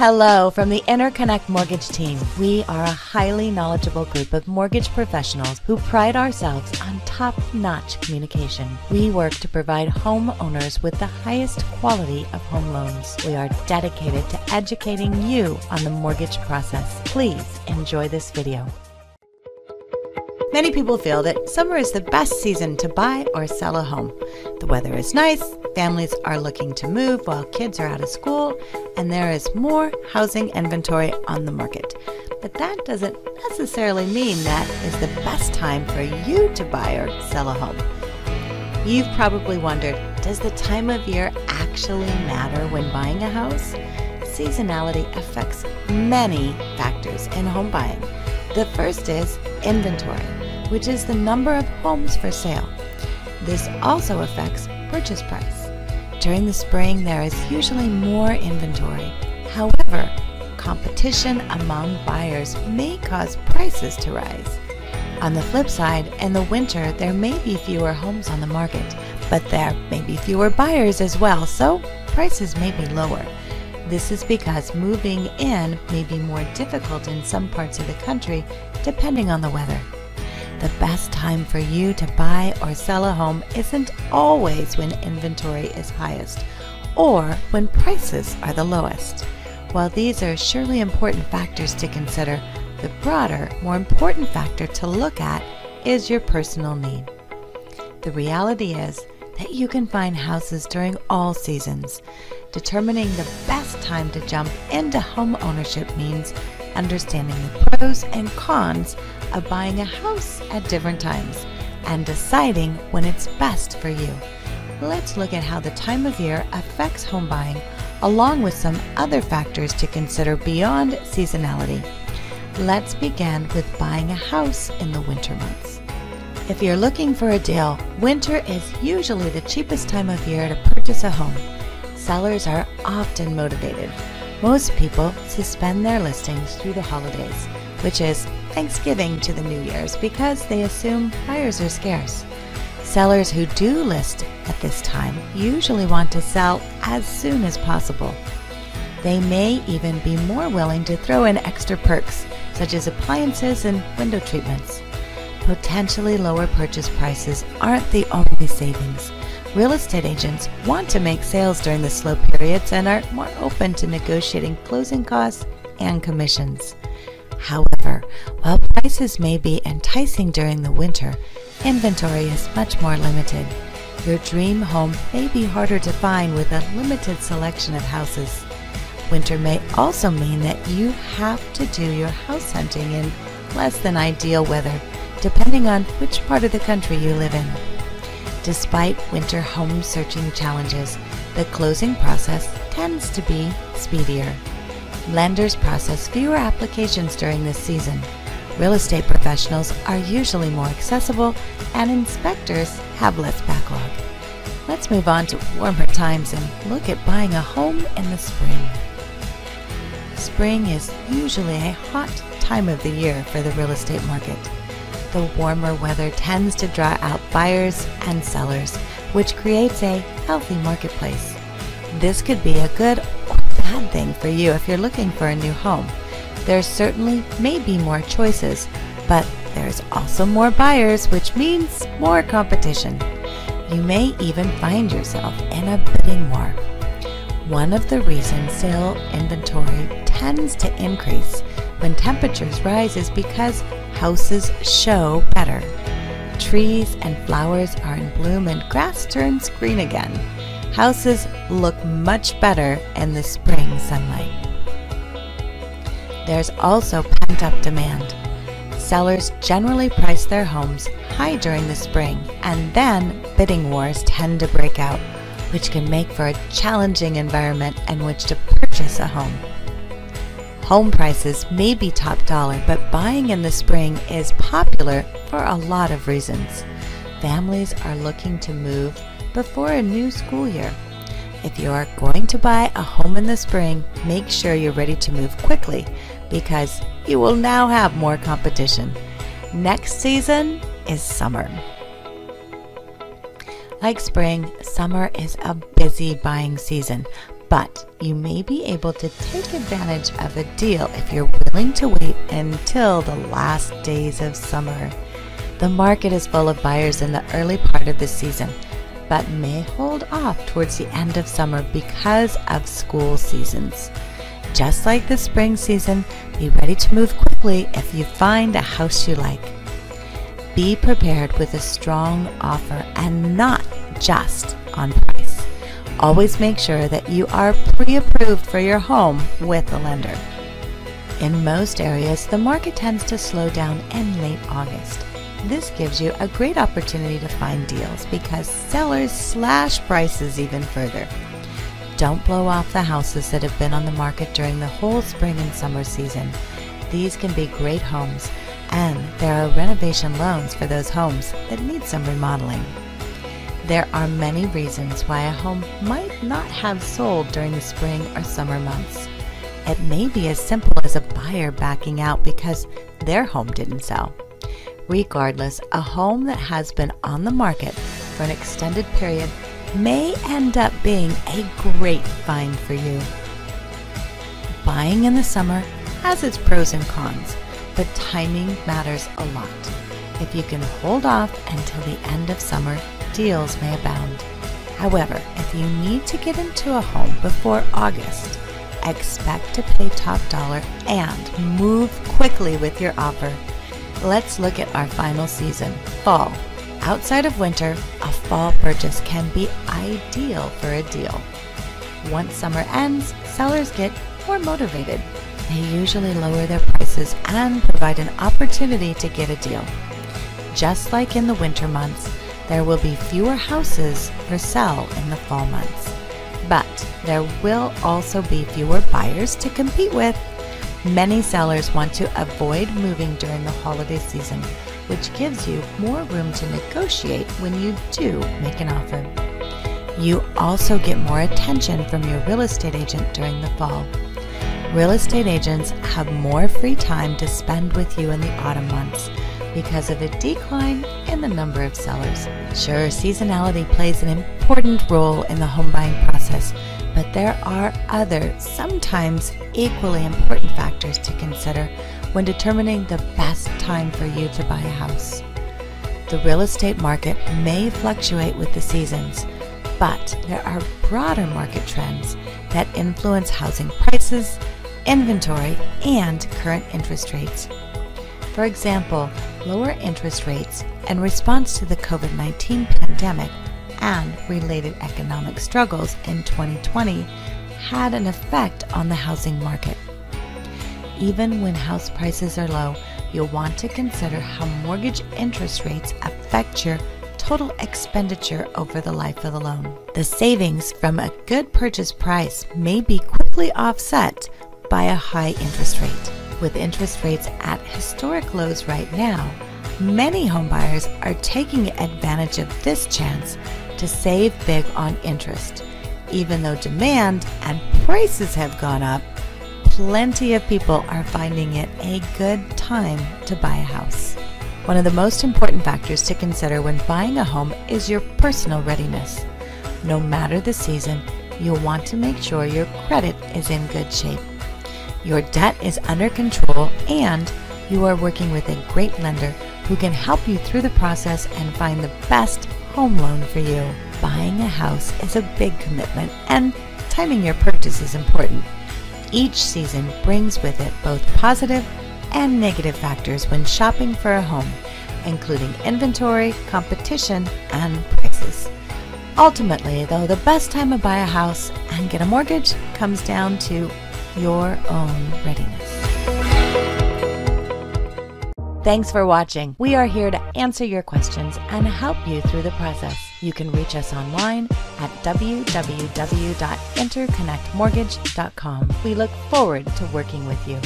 Hello from the Interconnect Mortgage team. We are a highly knowledgeable group of mortgage professionals who pride ourselves on top notch communication. We work to provide homeowners with the highest quality of home loans. We are dedicated to educating you on the mortgage process. Please enjoy this video. Many people feel that summer is the best season to buy or sell a home. The weather is nice, families are looking to move while kids are out of school, and there is more housing inventory on the market. But that doesn't necessarily mean that is the best time for you to buy or sell a home. You've probably wondered does the time of year actually matter when buying a house? Seasonality affects many factors in home buying. The first is inventory which is the number of homes for sale. This also affects purchase price. During the spring, there is usually more inventory. However, competition among buyers may cause prices to rise. On the flip side, in the winter, there may be fewer homes on the market, but there may be fewer buyers as well, so prices may be lower. This is because moving in may be more difficult in some parts of the country depending on the weather. The best time for you to buy or sell a home isn't always when inventory is highest or when prices are the lowest. While these are surely important factors to consider, the broader, more important factor to look at is your personal need. The reality is that you can find houses during all seasons. Determining the best time to jump into home ownership means understanding the pros and cons of buying a house at different times and deciding when it's best for you. Let's look at how the time of year affects home buying, along with some other factors to consider beyond seasonality. Let's begin with buying a house in the winter months. If you're looking for a deal, winter is usually the cheapest time of year to purchase a home. Sellers are often motivated. Most people suspend their listings through the holidays, which is Thanksgiving to the New Year's because they assume buyers are scarce. Sellers who do list at this time usually want to sell as soon as possible. They may even be more willing to throw in extra perks, such as appliances and window treatments. Potentially lower purchase prices aren't the only savings. Real estate agents want to make sales during the slow periods and are more open to negotiating closing costs and commissions. However, while prices may be enticing during the winter, inventory is much more limited. Your dream home may be harder to find with a limited selection of houses. Winter may also mean that you have to do your house hunting in less than ideal weather, depending on which part of the country you live in. Despite winter home searching challenges, the closing process tends to be speedier. Lenders process fewer applications during this season. Real estate professionals are usually more accessible, and inspectors have less backlog. Let's move on to warmer times and look at buying a home in the spring. Spring is usually a hot time of the year for the real estate market. The warmer weather tends to draw out buyers and sellers, which creates a healthy marketplace. This could be a good or bad thing for you if you're looking for a new home. There certainly may be more choices, but there's also more buyers, which means more competition. You may even find yourself in a bidding war. One of the reasons sale inventory tends to increase when temperatures rise is because houses show better. Trees and flowers are in bloom and grass turns green again houses look much better in the spring sunlight. There's also pent up demand. Sellers generally price their homes high during the spring, and then bidding wars tend to break out, which can make for a challenging environment in which to purchase a home. Home prices may be top dollar, but buying in the spring is popular for a lot of reasons. Families are looking to move before a new school year. If you are going to buy a home in the spring, make sure you're ready to move quickly because you will now have more competition. Next season is summer. Like spring, summer is a busy buying season, But you may be able to take advantage of a deal if you're willing to wait until the last days of summer. The market is full of buyers in the early part of the season, but may hold off towards the end of summer because of school seasons. Just like the spring season, be ready to move quickly if you find a house you like. Be prepared with a strong offer and not just on price. Always make sure that you are pre approved for your home with a lender. In most areas, the market tends to slow down in late August. This gives you a great opportunity to find deals because sellers slash prices even further. Don't blow off the houses that have been on the market during the whole spring and summer season. These can be great homes, and there are renovation loans for those homes that need some remodeling. There are many reasons why a home might not have sold during the spring or summer months. It may be as simple as a buyer backing out because their home didn't sell. Regardless, a home that has been on the market for an extended period may end up being a great find for you. Buying in the summer has its pros and cons, but timing matters a lot. If you can hold off until the end of summer, deals may abound. However, if you need to get into a home before August, expect to pay top dollar and move quickly with your offer. Let's look at our final season, fall. Outside of winter, a fall purchase can be ideal for a deal. Once summer ends, sellers get more motivated. They usually lower their prices and provide an opportunity to get a deal. Just like in the winter months, there will be fewer houses for sale in the fall months. But there will also be fewer buyers to compete with Many sellers want to avoid moving during the holiday season, which gives you more room to negotiate when you do make an offer. You also get more attention from your real estate agent during the fall. Real estate agents have more free time to spend with you in the autumn months because of a decline in the number of sellers. Sure, seasonality plays an important role in the home buying process, but there are other, sometimes equally important factors to consider when determining the best time for you to buy a house. The real estate market may fluctuate with the seasons, but there are broader market trends that influence housing prices, inventory, and current interest rates. For example, lower interest rates in response to the COVID 19 pandemic and related economic struggles in 2020 had an effect on the housing market. Even when house prices are low, you'll want to consider how mortgage interest rates affect your total expenditure over the life of the loan. The savings from a good purchase price may be quickly offset by a high interest rate. With interest rates at historic lows right now, many homebuyers are taking advantage of this chance to save big on interest. Even though demand and prices have gone up, plenty of people are finding it a good time to buy a house. One of the most important factors to consider when buying a home is your personal readiness. No matter the season, you'll want to make sure your credit is in good shape. Your debt is under control and you are working with a great lender who can help you through the process and find the best home loan for you. Buying a house is a big commitment and timing your purchase is important. Each season brings with it both positive and negative factors when shopping for a home, including inventory, competition, and prices. Ultimately, though, the best time to buy a house and get a mortgage comes down to your own readiness. Thanks for watching. We are here to answer your questions and help you through the process. You can reach us online at www.interconnectmortgage.com. We look forward to working with you.